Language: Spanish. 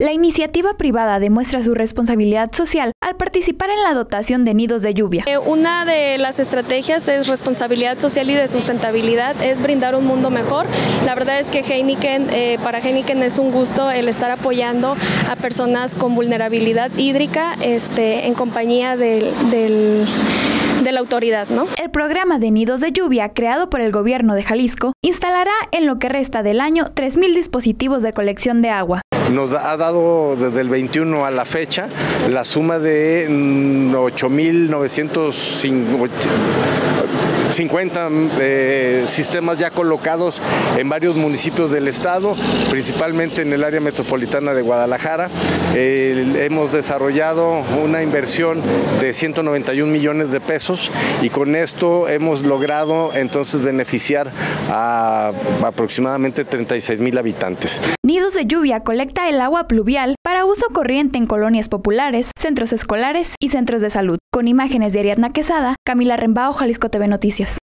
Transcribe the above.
La iniciativa privada demuestra su responsabilidad social al participar en la dotación de nidos de lluvia. Eh, una de las estrategias es responsabilidad social y de sustentabilidad, es brindar un mundo mejor. La verdad es que Heineken, eh, para Heineken es un gusto el estar apoyando a personas con vulnerabilidad hídrica este, en compañía del, del de la autoridad, ¿no? El programa de nidos de lluvia creado por el gobierno de Jalisco instalará en lo que resta del año 3.000 dispositivos de colección de agua nos ha dado desde el 21 a la fecha la suma de 8.950 mm, eh, sistemas ya colocados en varios municipios del estado, principalmente en el área metropolitana de Guadalajara. hemos desarrollado una inversión de 191 millones de pesos y con esto hemos logrado entonces beneficiar a aproximadamente 36 mil habitantes. Nidos de lluvia colecta el agua pluvial para uso corriente en colonias populares, centros escolares y centros de salud. Con imágenes de Ariadna Quesada, Camila Rembao, Jalisco TV Noticias.